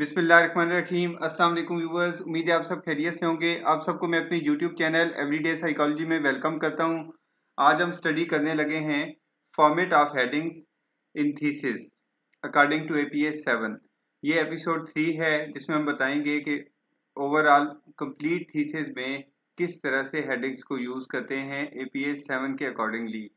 बिस्मिल्लाहिर्रहमानिर्रहीम। अस्सलाम वालेकुम व्यूवर्स उम्मीद है आप सब खैरियत से होंगे। आप सबको मैं अपने यूट्यूब चैनल एवरीडे साइकोलॉजी में वेलकम करता हूँ। आज हम स्टडी करने लगे हैं format of headings in thesis according to APS seven ये एपिसोड थ्री है, जिसमें हम बताएँगे कि ओवरऑल कंप्लीट थीसिस में किस तरह से हेडिंग्स को यूज़ करते हैं एपीएस सेवन के अकॉर्डिंगली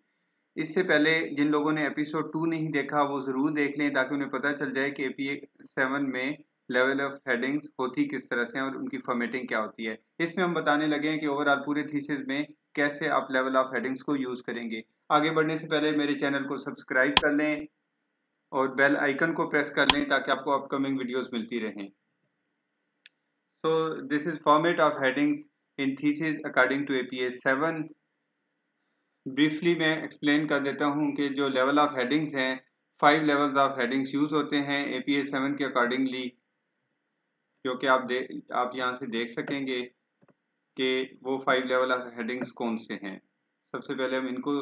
इससे पहले जिन लोगों ने एपिसोड टू नहीं देखा, वो ज़रूर देख लें ताकि उन्हें पता चल जाए कि ए सेवन में लेवल ऑफ़ हेडिंग्स होती किस तरह से और उनकी फॉर्मेटिंग क्या होती है। इसमें हम बताने लगे हैं कि ओवरऑल पूरे थीसिस में कैसे आप लेवल ऑफ़ हेडिंग्स को यूज़ करेंगे। आगे बढ़ने से पहले मेरे चैनल को सब्सक्राइब कर लें और बेल आइकन को प्रेस कर लें ताकि आपको अपकमिंग वीडियोस मिलती रहें। So this is format of headings in thesis according to APS seven briefly मैं एक्सप्लेन कर देता हूँ कि जो लेवल ऑफ़ हेडिंग्स हैं five levels of headings use होते हैं ए पी ए सेवन के अकॉर्डिंगली जो कि आप दे, आप यहाँ से देख सकेंगे कि वो फाइव लेवल ऑफ़ हेडिंग्स कौन से हैं। सबसे पहले हम इनको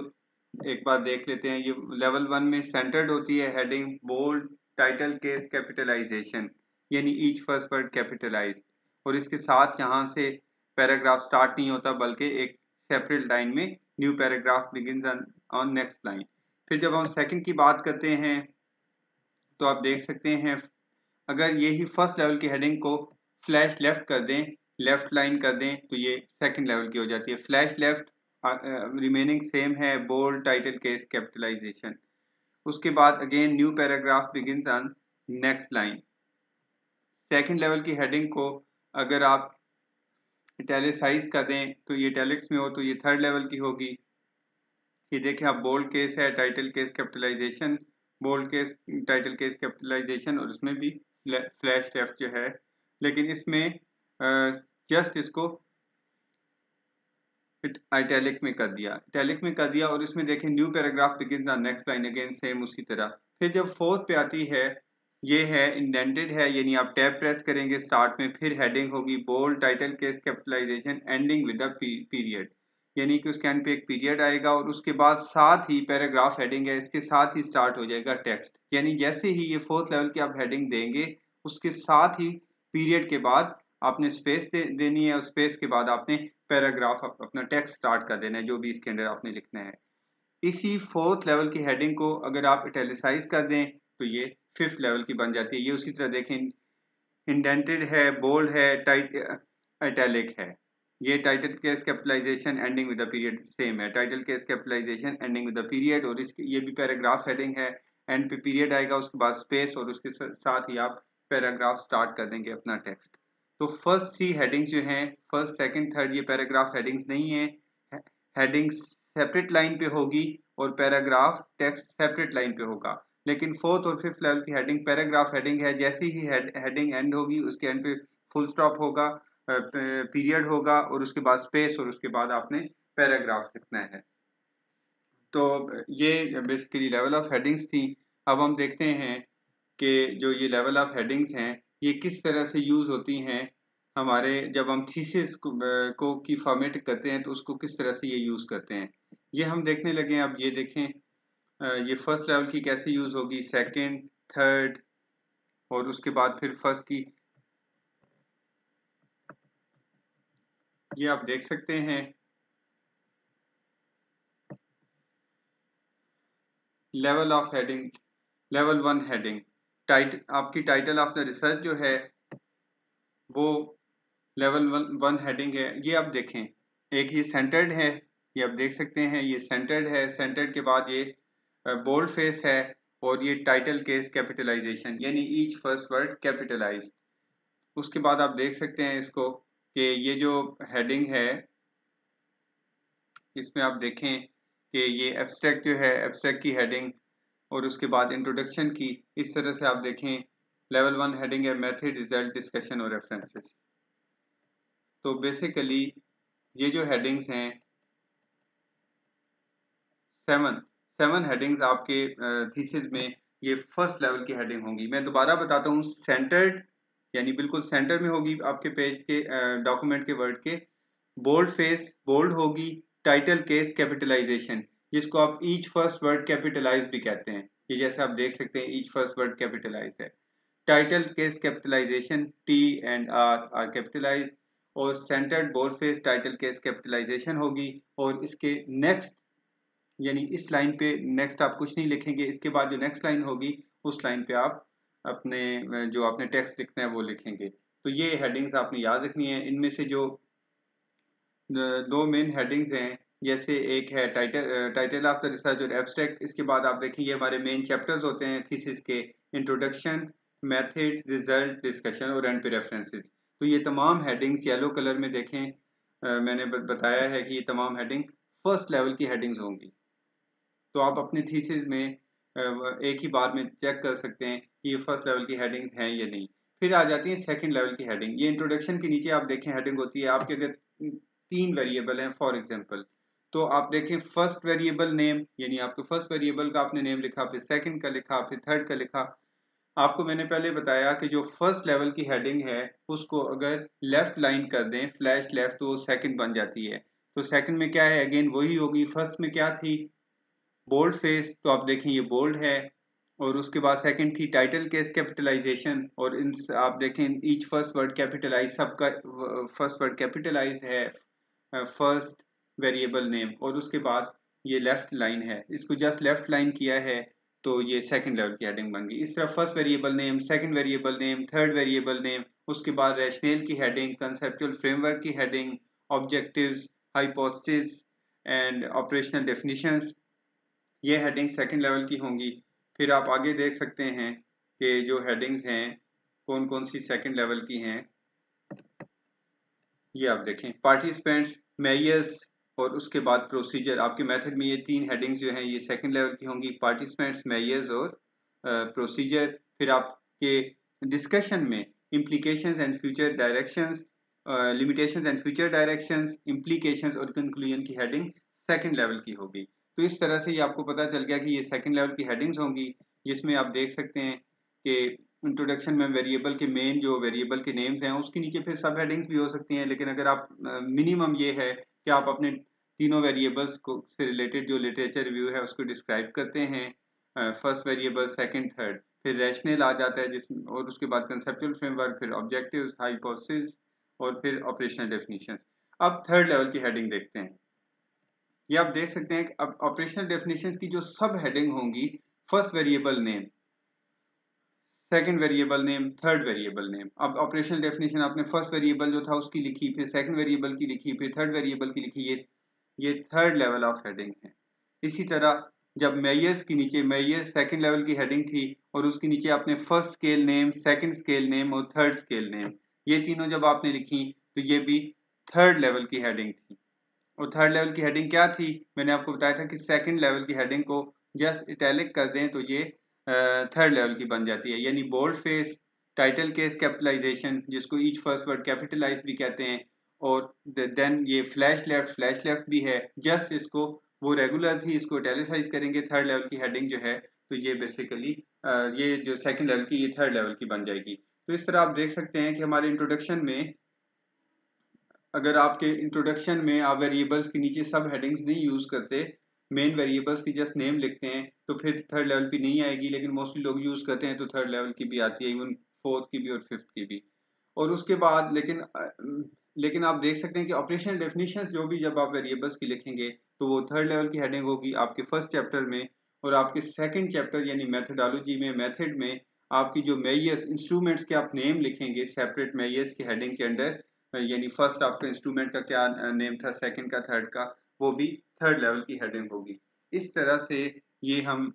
एक बार देख लेते हैं। ये लेवल वन में सेंटर्ड होती है heading bold title case capitalisation यानी ईच फ़र्स्ट वर्ड कैपिटलाइज और इसके साथ यहाँ से पैराग्राफ स्टार्ट नहीं होता, बल्कि एक सेपरेट लाइन में new paragraph begin on next line फिर जब हम सेकंड की बात करते हैं तो आप देख सकते हैं अगर यही फ़र्स्ट लेवल की हेडिंग को फ्लैश लेफ़्ट कर दें लेफ़्ट लाइन कर दें तो ये सेकंड लेवल की हो जाती है। फ्लैश लेफ़्ट रिमेनिंग सेम है बोल्ड टाइटल केस कैपिटलाइजेशन उसके बाद again new paragraph begin on next line second level की हेडिंग को अगर आप इटैलिसाइज कर दें तो ये इटैलिक्स में हो तो ये थर्ड लेवल की होगी। ये देखें आप बोल्ड केस है title case capitalisation bold case title case capitalisation और उसमें भी फ्लैश लेफ़्ट जो है, लेकिन इसमें जस्ट इसको इटैलिक में कर दिया। इटैलिक में कर दिया और इसमें देखें new paragraph begin next line again same उसी तरह। फिर जब फोर्थ पे आती है, ये है इंडेंटेड है, यानी आप टैब प्रेस करेंगे स्टार्ट में फिर हेडिंग होगी bold title case capitalisation ending with the period यानी कि उसके एंड पे एक पीरियड आएगा और उसके बाद साथ ही पैराग्राफ हेडिंग है इसके साथ ही स्टार्ट हो जाएगा टेक्स्ट यानी जैसे ही ये फोर्थ लेवल की आप हेडिंग देंगे उसके साथ ही पीरियड के बाद आपने स्पेस दे, देनी है और स्पेस के बाद आपने पैराग्राफ अपना टेक्स्ट स्टार्ट कर देना है जो भी इसके अंदर आपने लिखना है। इसी फोर्थ लेवल की हेडिंग को अगर आप इटेलिसाइज कर दें तो ये फिफ्थ लेवल की बन जाती है। ये उसी तरह देखें इंडेंटेड है बोल्ड है टाइट इटैलिक है। ये title case capitalisation ending with the period same है। Title case capitalisation ending with the period और इसकी, ये भी पैराग्राफ हेडिंग है। एंड पे पीरियड आएगा, उसके बाद स्पेस और उसके साथ ही आप पैराग्राफ स्टार्ट कर देंगे अपना टेक्स्ट तो फ़र्स्ट थ्री हेडिंग्स जो हैं फ़र्स्ट सेकंड थर्ड ये पैराग्राफ हेडिंग्स नहीं है। हेडिंग्स सेपरेट लाइन पे होगी और पैराग्राफ टेक्स्ट सेपरेट लाइन पे होगा। लेकिन फोर्थ और फिफ्थ लेवल की हेडिंग पैराग्राफ हेडिंग है। जैसी ही हेडिंग एंड होगी, उसके एंड पे फुल स्टॉप होगा। पीरियड होगा और उसके बाद स्पेस और उसके बाद आपने पैराग्राफ लिखना है। तो ये बेसिकली लेवल ऑफ़ हेडिंग्स थी। अब हम देखते हैं कि जो ये लेवल ऑफ़ हेडिंग्स हैं ये किस तरह से यूज़ होती हैं। हमारे जब हम थीसिस को, को की फॉर्मेट करते हैं तो उसको किस तरह से ये यूज़ करते हैं। ये हम देखने लगे अब ये देखें ये फ़र्स्ट लेवल की कैसे यूज़ होगी सेकंड थर्ड और उसके बाद फिर फ़र्स्ट की ये आप देख सकते हैं। Level of heading level one heading tight आपकी टाइटल ऑफ़ द रिसर्च जो है, वो लेवल वन वन हेडिंग है। ये आप देखें। एक ये सेंटर्ड है, ये आप देख सकते हैं। ये सेंटर्ड है सेंटर्ड के बाद ये बोल्ड फेस है और ये टाइटल केस कैपिटलाइजेशन यानी ईच फ़र्स्ट वर्ड कैपिटलाइज उसके बाद आप देख सकते हैं इसको। कि ये जो हेडिंग है, इसमें आप देखें कि ये एब्स्ट्रैक्ट जो है एब्स्ट्रैक्ट की हेडिंग और उसके बाद इंट्रोडक्शन की, इस तरह से आप देखें लेवल वन हेडिंग है मेथड रिज़ल्ट डिस्कशन और रेफरेंसेस तो बेसिकली ये जो हेडिंग्स हैं सेवन सेवन हेडिंग्स आपके थीसिस में ये फ़र्स्ट लेवल की हेडिंग होंगी. मैं दोबारा बताता हूँ सेंटर्ड यानी बिल्कुल सेंटर में होगी आपके पेज के डॉक्यूमेंट के वर्ड के। बोल्ड फेस बोल्ड होगी टाइटल केस कैपिटलाइजेशन जिसको आप ईच फ़र्स्ट वर्ड कैपिटलाइज भी कहते हैं। ये जैसे आप देख सकते हैं ईच फ़र्स्ट वर्ड कैपिटलाइज है। Title case capitalization T and R R capitalize और centred bold face title case capitalization होगी, और इसके नेक्स्ट यानी इस लाइन पे नेक्स्ट आप कुछ नहीं लिखेंगे, इसके बाद जो नेक्स्ट लाइन होगी, उस लाइन पे आप अपने जो आपने टेक्स्ट लिखना है वो लिखेंगे। तो ये हेडिंग्स आपने याद रखनी है। इनमें से जो दो मेन हेडिंग्स हैं जैसे एक है title title of the research और एब्स्ट्रैक्ट इसके बाद आप देखेंगे हमारे मेन चैप्टर्स होते हैं थीसिस के इंट्रोडक्शन मेथड रिज़ल्ट डिस्कशन और एंड पे रेफरेंसेस तो ये तमाम हेडिंग्स येलो कलर में देखें आ, मैंने बताया है कि ये तमाम हेडिंग फ़र्स्ट लेवल की हेडिंग्स होंगी। तो आप अपने थीसिस में एक ही बार में चेक कर सकते हैं कि ये फ़र्स्ट लेवल की हेडिंग्स हैं या नहीं। फिर आ जाती है सेकंड लेवल की हेडिंग ये इंट्रोडक्शन के नीचे आप देखें हेडिंग होती है, आपके अगर तीन वेरिएबल हैं फॉर एग्जांपल तो आप देखें फ़र्स्ट वेरिएबल नेम यानी आपको फ़र्स्ट वेरिएबल का आपने नेम लिखा, फिर सेकंड का लिखा, फिर थर्ड का लिखा। आपको मैंने पहले बताया कि जो फ़र्स्ट लेवल की हेडिंग है, उसको अगर लेफ़्ट लाइन कर दें फ्लैश लेफ़्ट तो वो सेकंड बन जाती है। तो सेकंड में क्या है? अगेन वही होगी। फ़र्स्ट में क्या थी? बोल्ड फेस तो आप देखें ये बोल्ड है, और उसके बाद सेकंड थी टाइटल केस कैपिटलाइजेशन और इन आप देखें ईच फ़र्स्ट वर्ड कैपिटलाइज सबका फ़र्स्ट वर्ड कैपिटलाइज है फ़र्स्ट वेरिएबल नेम और उसके बाद ये लेफ़्ट लाइन है। इसको जस्ट लेफ़्ट लाइन किया है तो ये सेकंड लेवल की हेडिंग बन गई। इस तरह first variable name second variable name third variable name उसके बाद रैशनल की हेडिंग कंसेप्चुअल फ्रेमवर्क की heading objectives hypothesis and operational definitions ये हेडिंग सेकंड लेवल की होंगी। फिर आप आगे देख सकते हैं कि जो हेडिंग्स हैं कौन कौन सी सेकंड लेवल की हैं। ये आप देखें। पार्टिसिपेंट्स मेयर्स और उसके बाद प्रोसीजर आपके मेथड में ये तीन हेडिंग्स जो हैं, ये सेकंड लेवल की होंगी। पार्टिसिपेंट्स मेयर्स और प्रोसीजर फिर आपके डिस्कशन में implications and future directions limitations and future directions implications और कंक्लूजन की हेडिंग सेकंड लेवल की होगी। तो इस तरह से ये आपको पता चल गया कि ये सेकंड लेवल की हेडिंग्स होंगी, जिसमें आप देख सकते हैं कि इंट्रोडक्शन में वेरिएबल के मेन जो वेरिएबल के नेम्स हैं, उसके नीचे फिर सब हेडिंग्स भी हो सकती हैं, लेकिन अगर आप मिनिमम ये है कि आप अपने तीनों वेरिएबल्स को, से रिलेटेड जो लिटरेचर रिव्यू है, उसको डिस्क्राइब करते हैं फ़र्स्ट वेरिएबल सेकंड थर्ड फिर रैशनल आ जाता है, जिस, और उसके बाद कंसेप्चुअल फ्रेमवर्क फिर ऑब्जेक्टिव्स हाइपोथेसिस और फिर ऑपरेशनल डेफिनेशन अब थर्ड लेवल की हेडिंग देखते हैं। ये आप देख सकते हैं अब ऑपरेशनल डेफिनेशन की जो सब हेडिंग होंगी first variable name second variable name third variable name अब ऑपरेशनल डेफिनेशन आपने फ़र्स्ट वेरिएबल जो था उसकी लिखी, फिर सेकंड वेरिएबल की लिखी, फिर थर्ड वेरिएबल की लिखी, ये ये थर्ड लेवल ऑफ़ हेडिंग है। इसी तरह जब मेयर्स की नीचे मेयर्स सेकंड लेवल की हेडिंग थी और उसके नीचे आपने first scale name second scale name और थर्ड स्केल नेम ये तीनों जब आपने लिखी तो ये भी थर्ड लेवल की हेडिंग थी। और थर्ड लेवल की हेडिंग क्या थी? मैंने आपको बताया था कि सेकंड लेवल की हेडिंग को जस्ट इटैलिक कर दें तो ये थर्ड लेवल की बन जाती है। यानी bold face title case capitalization जिसको ईच फ़र्स्ट वर्ड कैपिटलाइज भी कहते हैं, और देन ये फ्लैश लेफ़्ट फ्लैश लेफ़्ट भी है। जस्ट इसको, वो रेगुलर थी इसको इटैलिसाइज करेंगे थर्ड लेवल की हेडिंग जो है तो ये बेसिकली ये जो सेकंड लेवल की, ये थर्ड लेवल की बन जाएगी। तो इस तरह आप देख सकते हैं कि हमारे इंट्रोडक्शन में अगर आपके इंट्रोडक्शन में आप वेरिएबल्स के नीचे सब हेडिंग्स नहीं यूज़ करते मेन वेरिएबल्स की जस्ट नेम लिखते हैं तो फिर थर्ड लेवल की नहीं आएगी, लेकिन मोस्टली लोग यूज़ करते हैं तो थर्ड लेवल की भी आती है इवन फोर्थ की भी और फिफ्थ की भी। और उसके बाद, लेकिन लेकिन आप देख सकते हैं कि ऑपरेशनल डेफिनेशन जो भी जब आप वेरिएबल्स की लिखेंगे तो वो थर्ड लेवल की हेडिंग होगी आपके फ़र्स्ट चैप्टर में, और आपके सेकंड चैप्टर यानी मेथडोलॉजी में मेथड में, आपकी जो मेयर्स इंस्ट्रूमेंट्स के आप नेम लिखेंगे सेपरेट मेयर्स की हेडिंग के अंडर यानी फ़र्स्ट आपका इंस्ट्रूमेंट का क्या नेम था सेकंड का थर्ड का, वो भी थर्ड लेवल की हेडिंग होगी। इस तरह से ये हम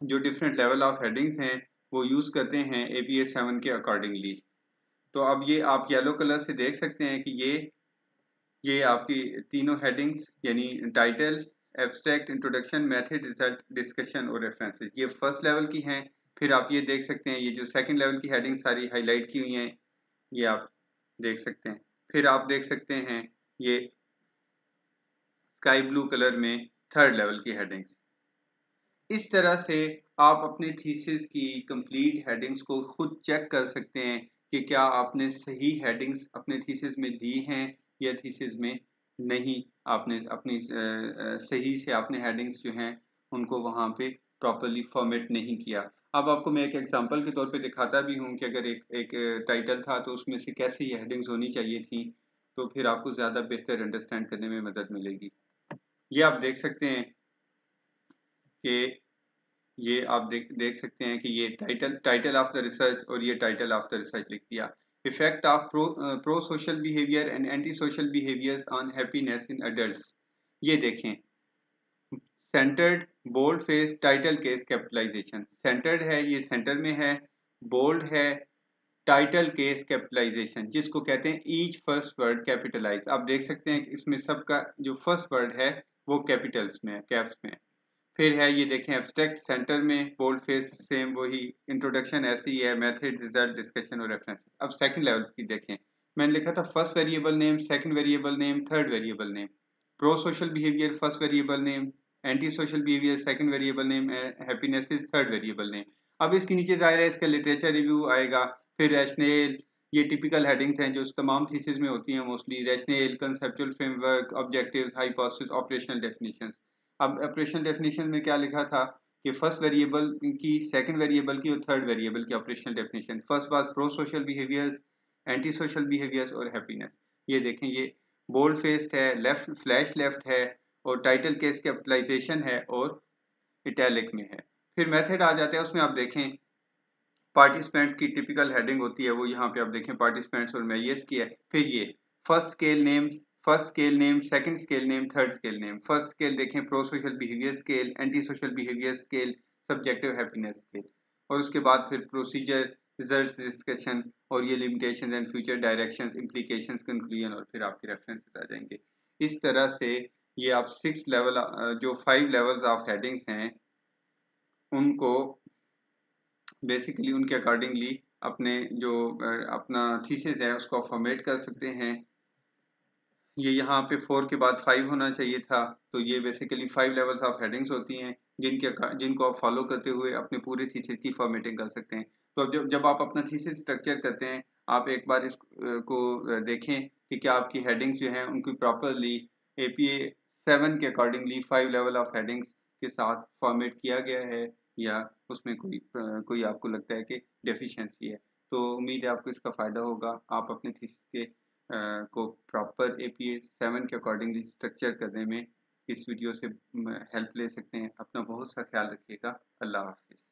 जो डिफरेंट लेवल ऑफ़ हेडिंग्स हैं, वो यूज़ करते हैं ए पी एस सेवन के अकॉर्डिंगली तो अब ये आप येलो कलर से देख सकते हैं कि ये ये आपकी तीनों हेडिंग्स यानी title abstract introduction method result discussion और रेफरेंसेस ये फ़र्स्ट लेवल की हैं। फिर आप ये देख सकते हैं, ये जो सेकंड लेवल की हेडिंग सारी हाईलाइट की हुई हैं, ये आप देख सकते हैं। फिर आप देख सकते हैं ये स्काई ब्लू कलर में थर्ड लेवल की हेडिंग्स इस तरह से आप अपने थीसिस की कंप्लीट हेडिंग्स को खुद चेक कर सकते हैं कि क्या आपने सही हेडिंग्स अपने थीसिस में दी हैं या थीसिस में नहीं। आपने अपनी सही से आपने हेडिंग्स जो हैं उनको वहाँ पे प्रॉपरली फॉर्मेट नहीं किया। अब आपको मैं एक एग्जांपल के तौर पे दिखाता भी हूँ कि अगर एक एक टाइटल था तो उसमें से कैसी हेडिंग्स होनी चाहिए थी तो फिर आपको ज़्यादा बेहतर अंडरस्टैंड करने में मदद मिलेगी। ये आप देख सकते हैं कि ये आप देख देख सकते हैं कि ये title title of the research और ये टाइटल ऑफ़ द रिसर्च लिख दिया। Effect of pro pro social behaviour and anti social behaviours on happiness in adult ये देखें centred bold face title case capitalization centred है, ये सेंटर में है बोल्ड है टाइटल केस कैपिटलाइजेशन जिसको कहते हैं ईच फ़र्स्ट वर्ड कैपिटलाइज आप देख सकते हैं इसमें सबका जो फ़र्स्ट वर्ड है, वो कैपिटल्स में है कैप्स में फिर है, ये देखें एब्स्ट्रैक्ट सेंटर में बोल्ड फेस सेम वही इंट्रोडक्शन ऐसी ही मेथड रिज़ल्ट डिस्कशन और रेफरेंस अब सेकंड लेवल की देखें। मैंने लिखा था first variable name second variable name third variable name pro social behaviour first variable name anti social behaviour second variable name happiness is third variable name अब इसके नीचे ज़ाहिर है, इसका लिटरेचर रिव्यू आएगा, फिर रैशनेल ये टिपिकल हेडिंग्स हैं जो तमाम थीसिस में होती हैं mostly rationale conceptual framework objectives hypothesis operational definitions अब ऑपरेशनल डेफिनेशन में क्या लिखा था कि फ़र्स्ट वेरिएबल की सेकंड वेरिएबल की और थर्ड वेरिएबल की operational definition first was pro social behaviours anti social behaviours और हैप्पीनेस ये देखें, ये बोल्ड फेस्ड है लेफ़्ट फ्लैश लेफ़्ट है और टाइटल केस कैपिटलाइजेशन है और इटैलिक में है। फिर मेथड आ जाता है, उसमें आप देखें पार्टिसिपेंट्स की टिपिकल हेडिंग होती है, वो यहाँ पे आप देखें पार्टिसिपेंट्स और मैयस की है। फिर ये first scale names first scale name second scale name third scale name first scale देखें pro social behaviour scale anti social behaviour scale subjective happiness scale और उसके बाद फिर प्रोसीजर रिज़ल्ट डिस्कशन और ये limitation and future direction implication conclusion और फिर आपके रेफरेंसेस आ जाएँगे। इस तरह से ये आप सिक्स लेवल जो फाइव लेवल्स ऑफ़ हेडिंग्स हैं, उनको बेसिकली उनके अकॉर्डिंगली अपने जो अपना थीसिस है, उसको फॉर्मेट कर सकते हैं। ये यहाँ पे फोर के बाद फाइव होना चाहिए था तो ये basically five levels of headings होती हैं, जिनके जिनको आप फॉलो करते हुए अपने पूरे थीसिस की फॉर्मेटिंग कर सकते हैं। तो जब जब आप अपना थीसिस स्ट्रक्चर करते हैं, आप एक बार इसको देखें कि क्या आपकी हेडिंग्स जो हैं, उनकी properly A P A seven के accordingly five level of headings के साथ फॉर्मेट किया गया है या उसमें कोई कोई आपको लगता है कि डेफिशिएंसी है। तो उम्मीद है आपको इसका फ़ायदा होगा। आप अपने थीसिस के को प्रॉपर ए पी सेवन के अकॉर्डिंगली स्ट्रक्चर करने में इस वीडियो से हेल्प ले सकते हैं। अपना बहुत सा ख्याल रखिएगा। अल्लाह हाफिज़।